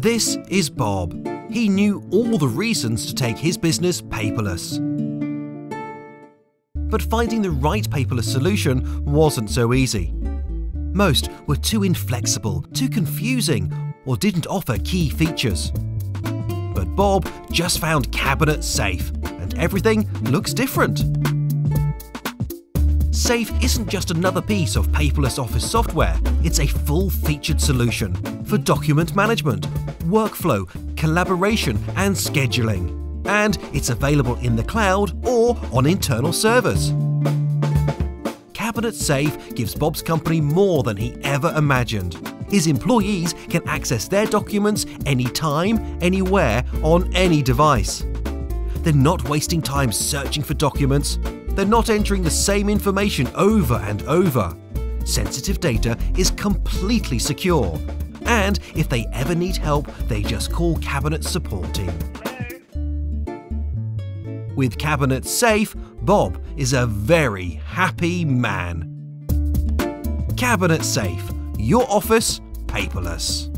This is Bob. He knew all the reasons to take his business paperless. But finding the right paperless solution wasn't so easy. Most were too inflexible, too confusing, or didn't offer key features. But Bob just found Cabinet Safe, and everything looks different. Safe isn't just another piece of paperless office software, it's a full featured solution for document management, workflow, collaboration, and scheduling. And it's available in the cloud or on internal servers. Cabinet Safe gives Bob's company more than he ever imagined. His employees can access their documents anytime, anywhere, on any device. They're not wasting time searching for documents. They're not entering the same information over and over. Sensitive data is completely secure. And if they ever need help, they just call Cabinet support team. With Cabinet safe, Bob is a very happy man. Cabinet Safe, your office paperless.